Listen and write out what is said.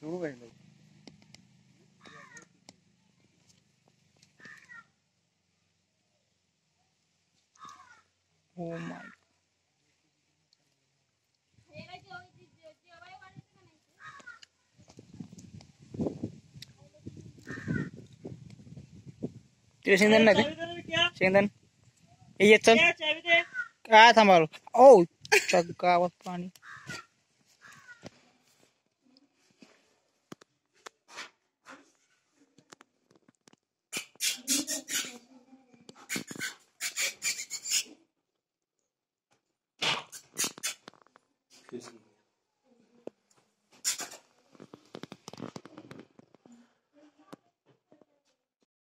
शुरू में लोग। Oh my तिला शेंदण ना सिंधन ये चल काय थांबाल ओ चगावत पाणी Küssen.